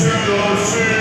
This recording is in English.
General Sue.